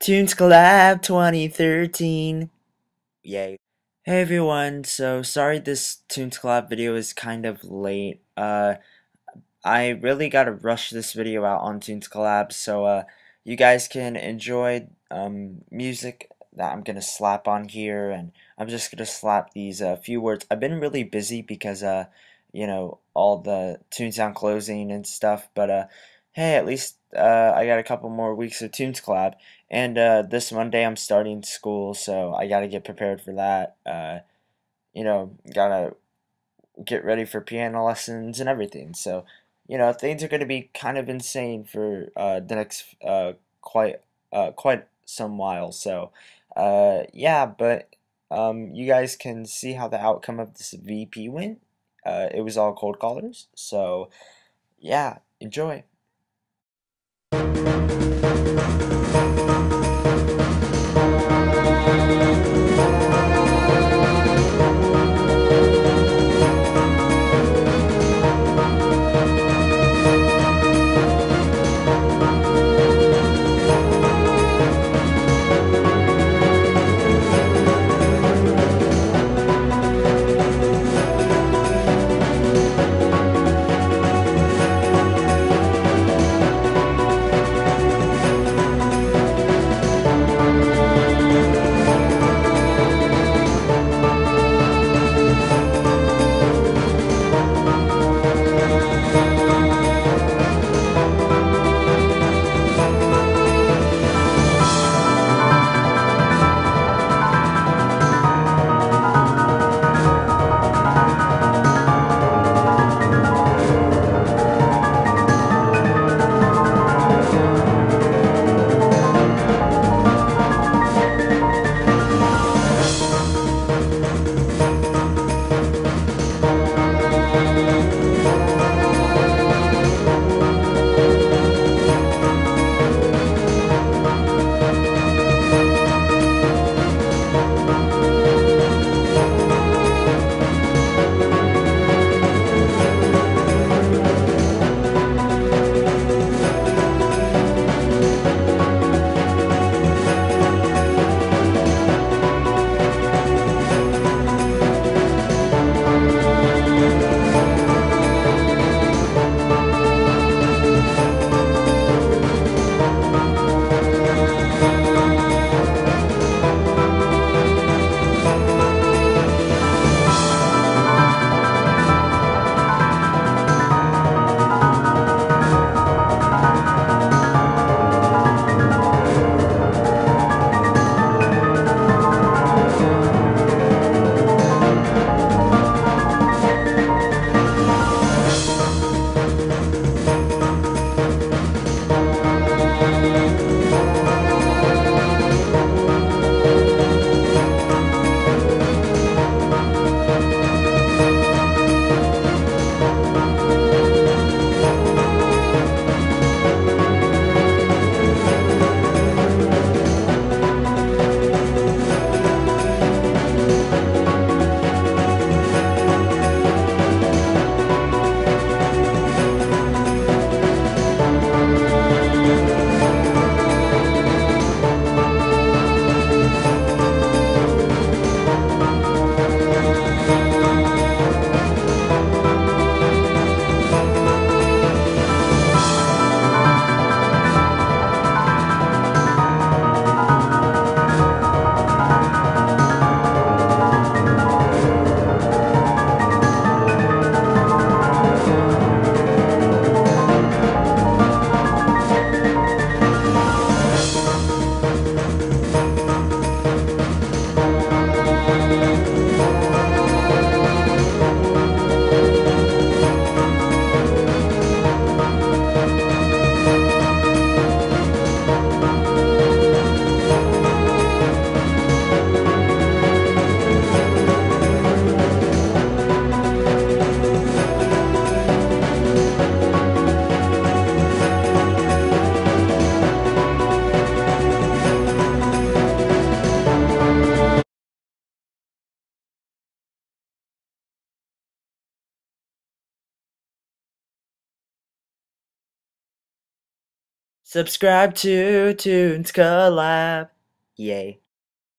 ToonsCollab 2013. Yay. Hey everyone, so sorry this ToonsCollab video is kind of late. Uh, I really gotta rush this video out on ToonsCollab so uh, you guys can enjoy um, music that I'm gonna slap on here and I'm just gonna slap these uh, few words. I've been really busy because uh, you know, all the Toontown closing and stuff, but uh, hey, at least uh, I got a couple more weeks of ToonsCollab, and uh, this Monday I'm starting school, so I gotta get prepared for that. Uh, you know, gotta get ready for piano lessons and everything. So, you know, things are gonna be kind of insane for uh, the next uh, quite uh, quite some while. So, yeah, but um, you guys can see how the outcome of this VP went. It was all cold callers. So, yeah, enjoy. Thank you. Subscribe to ToonsCollab. Yay.